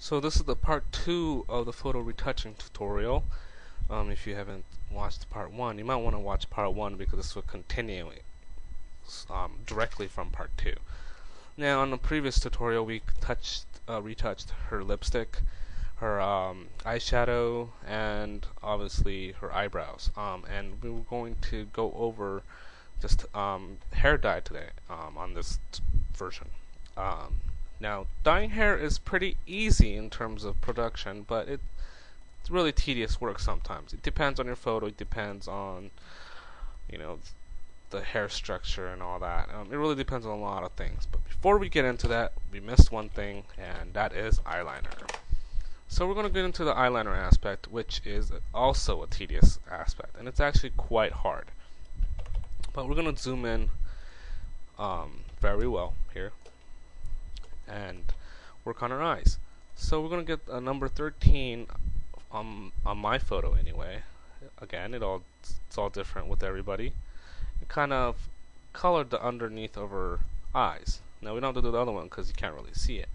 So this is the part two of the photo retouching tutorial. Um, if you haven't watched part one, you might want to watch part one because this will continue um, directly from part two. Now, in the previous tutorial, we touched, uh, retouched her lipstick, her um, eyeshadow, and obviously her eyebrows. Um, and we were going to go over just um, hair dye today um, on this version. Now, dyeing hair is pretty easy in terms of production, but it, it's really tedious work sometimes. It depends on your photo. It depends on, you know, the hair structure and all that. Um, it really depends on a lot of things. But before we get into that, we missed one thing, and that is eyeliner. So we're going to get into the eyeliner aspect, which is also a tedious aspect, and it's actually quite hard. But we're going to zoom in um, very well here and work on her eyes. So we're going to get a number 13 on, on my photo anyway. Again, it all it's all different with everybody. It kind of colored the underneath of her eyes. Now we don't have to do the other one because you can't really see it.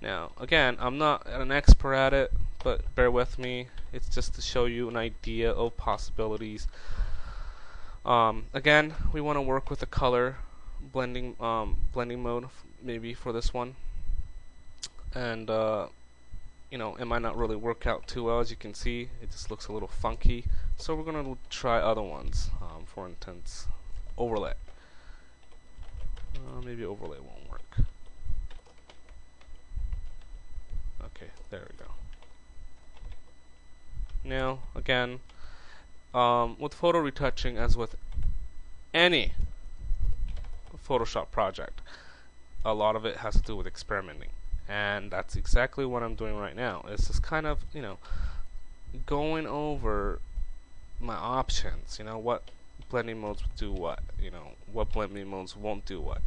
Now, again, I'm not an expert at it, but bear with me. It's just to show you an idea of possibilities. Um, again, we want to work with the color blending um, blending mode maybe for this one and uh, you know it might not really work out too well as you can see. It just looks a little funky. So we're gonna try other ones um, for intense overlay. Uh, maybe overlay won't work. Okay there we go. Now again um, with photo retouching as with any Photoshop project a lot of it has to do with experimenting and that's exactly what I'm doing right now. It's just kind of, you know, going over my options, you know, what blending modes do what, you know, what blending modes won't do what.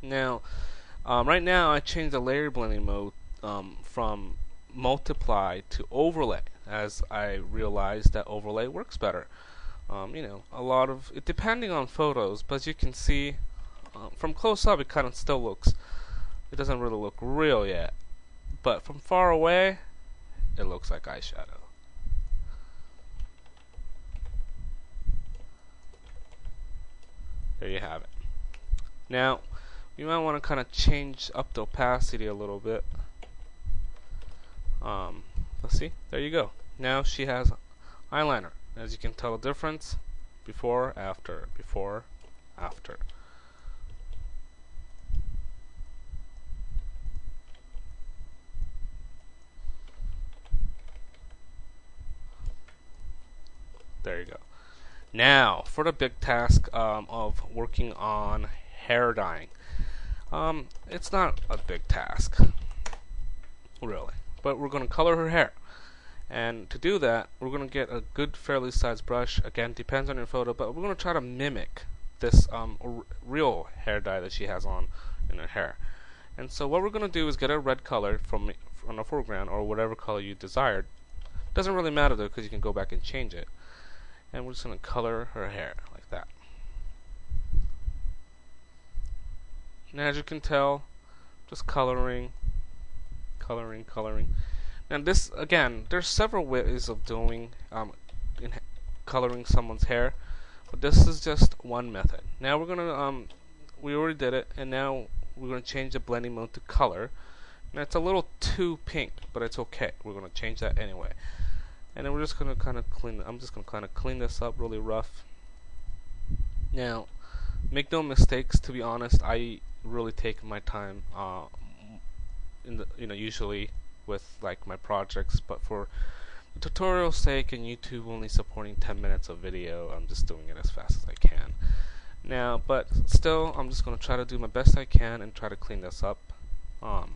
Now, um, right now I changed the layer blending mode um, from multiply to overlay as I realized that overlay works better. Um, you know, a lot of depending on photos, but you can see, um, from close up, it kind of still looks. It doesn't really look real yet, but from far away, it looks like eyeshadow. There you have it. Now, you might want to kind of change up the opacity a little bit. Um, let's see. There you go. Now she has eyeliner. As you can tell the difference, before, after, before, after. There you go. Now, for the big task um, of working on hair dyeing. Um, it's not a big task, really. But we're going to color her hair. And to do that, we're going to get a good, fairly sized brush. Again, depends on your photo, but we're going to try to mimic this um, real hair dye that she has on in her hair. And so what we're going to do is get a red color from from the foreground or whatever color you desired. Doesn't really matter though because you can go back and change it and we're just going to color her hair like that. And as you can tell, just coloring, coloring, coloring. Now this, again, there's several ways of doing um, coloring someone's hair, but this is just one method. Now we're going to, um, we already did it, and now we're going to change the blending mode to color. Now it's a little too pink, but it's okay. We're going to change that anyway and then we're just gonna kind of clean I'm just gonna kind of clean this up really rough. Now make no mistakes to be honest I really take my time uh, in the you know usually with like my projects but for tutorial sake and YouTube only supporting 10 minutes of video I'm just doing it as fast as I can. Now but still I'm just gonna try to do my best I can and try to clean this up. Um,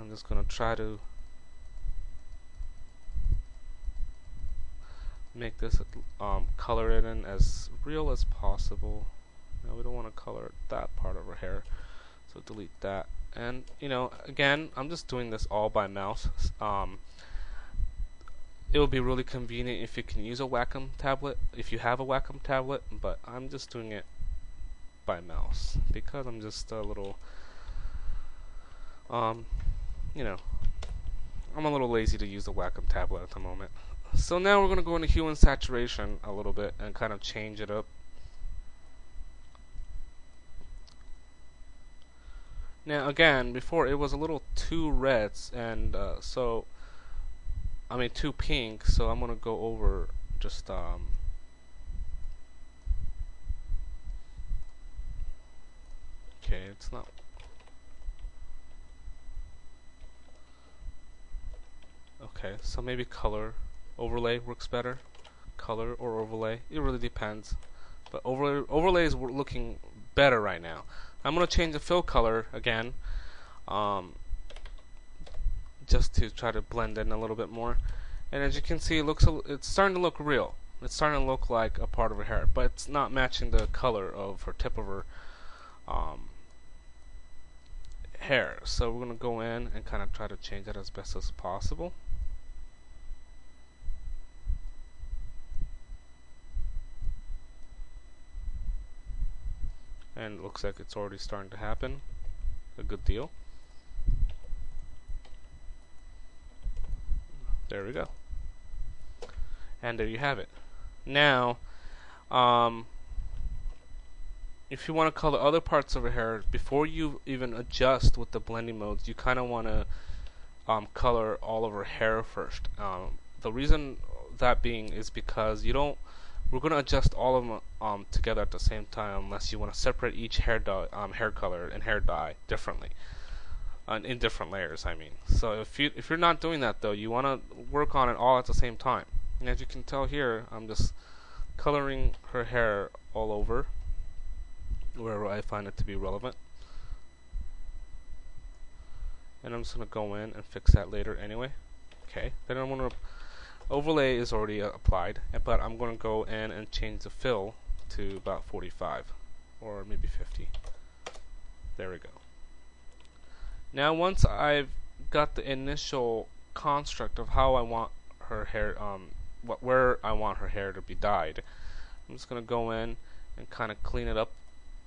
I'm just gonna try to make this um, color it in as real as possible. Now we don't want to color that part of her hair, so delete that. And you know, again, I'm just doing this all by mouse. Um, it would be really convenient if you can use a Wacom tablet, if you have a Wacom tablet, but I'm just doing it by mouse because I'm just a little Um, you know, I'm a little lazy to use the Wacom tablet at the moment. So now we're going to go into hue and saturation a little bit and kind of change it up. Now again, before it was a little too reds and uh, so I mean too pink, so I'm going to go over just um, okay, it's not Okay, so maybe color overlay works better. Color or overlay, it really depends. But overlay overlay is looking better right now. I'm gonna change the fill color again, um, just to try to blend in a little bit more. And as you can see, it looks it's starting to look real. It's starting to look like a part of her hair, but it's not matching the color of her tip of her um, hair. So we're gonna go in and kind of try to change that as best as possible. And it looks like it's already starting to happen. A good deal. There we go. And there you have it. Now um, if you want to color other parts of your hair before you even adjust with the blending modes you kind of want to um, color all of her hair first. Um, the reason that being is because you don't we're going to adjust all of them um, together at the same time unless you want to separate each hair dye, um, hair color and hair dye differently. Uh, in different layers I mean. So if you if you're not doing that though you want to work on it all at the same time. And as you can tell here I'm just coloring her hair all over wherever I find it to be relevant. And I'm just going to go in and fix that later anyway. Okay. Then I'm going to overlay is already uh, applied but I'm going to go in and change the fill to about 45 or maybe 50 there we go. Now once I've got the initial construct of how I want her hair um what where I want her hair to be dyed I'm just gonna go in and kind of clean it up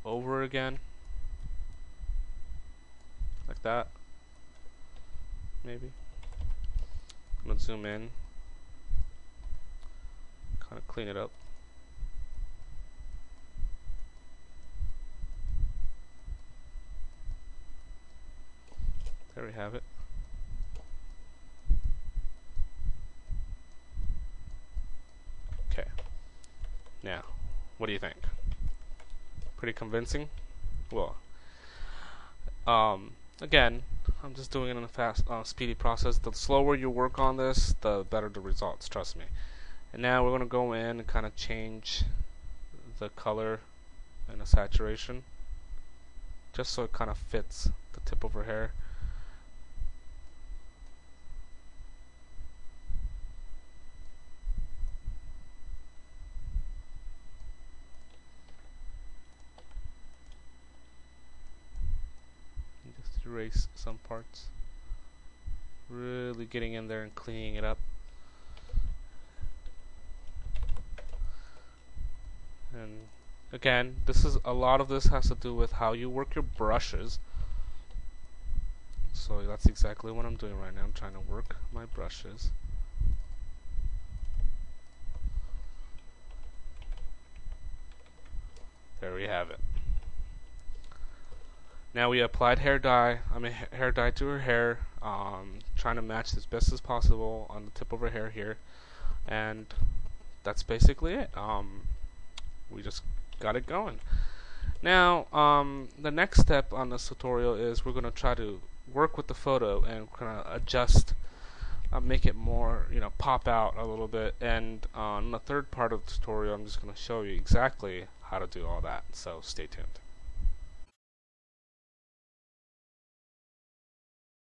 over again. Like that. Maybe. I'm gonna zoom in kind of clean it up. There we have it. Okay. Now, what do you think? Pretty convincing? Well, um, again, I'm just doing it in a fast, uh, speedy process. The slower you work on this, the better the results, trust me and now we're going to go in and kind of change the color and the saturation just so it kind of fits the tip of her hair. Erase some parts. Really getting in there and cleaning it up and again this is a lot of this has to do with how you work your brushes. So that's exactly what I'm doing right now. I'm trying to work my brushes. There we have it. Now we applied hair dye. I mean hair dye to her hair um, trying to match as best as possible on the tip of her hair here. And that's basically it. Um, we just got it going. Now, um, the next step on this tutorial is we're going to try to work with the photo and kind of adjust, uh, make it more, you know, pop out a little bit. And on the third part of the tutorial, I'm just going to show you exactly how to do all that. So stay tuned.